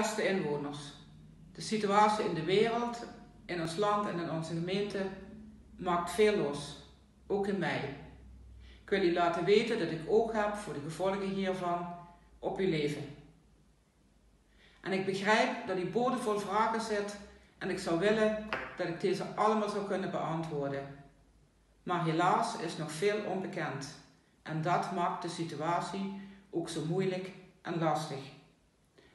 Beste inwoners, de situatie in de wereld, in ons land en in onze gemeente maakt veel los, ook in mij. Ik wil u laten weten dat ik oog heb voor de gevolgen hiervan op uw leven. En ik begrijp dat u bodemvol vragen zit en ik zou willen dat ik deze allemaal zou kunnen beantwoorden. Maar helaas is nog veel onbekend en dat maakt de situatie ook zo moeilijk en lastig.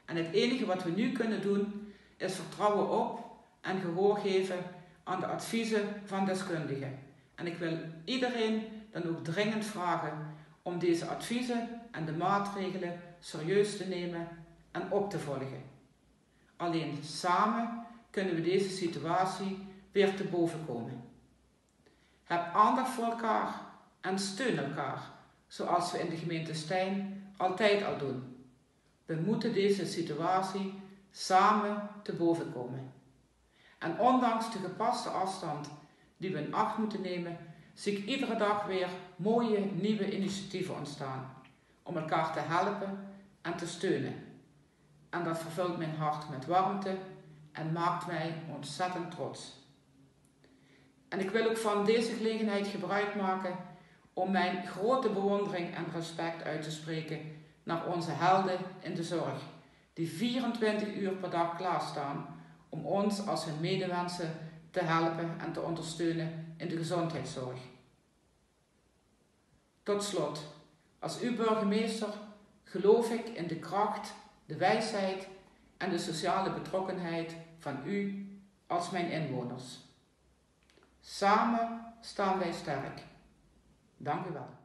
En het enige wat we nu kunnen doen is vertrouwen op en gehoor geven aan de adviezen van deskundigen. En ik wil iedereen dan ook dringend vragen om deze adviezen en de maatregelen serieus te nemen en op te volgen. Alleen samen kunnen we deze situatie weer te boven komen. Heb aandacht voor elkaar en steun elkaar, zoals we in de gemeente Stijn altijd al doen. We moeten deze situatie samen te boven komen. En ondanks de gepaste afstand die we in acht moeten nemen, zie ik iedere dag weer mooie nieuwe initiatieven ontstaan om elkaar te helpen en te steunen. En dat vervult mijn hart met warmte en maakt mij ontzettend trots. En ik wil ook van deze gelegenheid gebruik maken om mijn grote bewondering en respect uit te spreken naar onze helden in de zorg, die 24 uur per dag klaarstaan om ons als hun medewensen te helpen en te ondersteunen in de gezondheidszorg. Tot slot, als uw burgemeester geloof ik in de kracht, de wijsheid en de sociale betrokkenheid van u als mijn inwoners. Samen staan wij sterk. Dank u wel.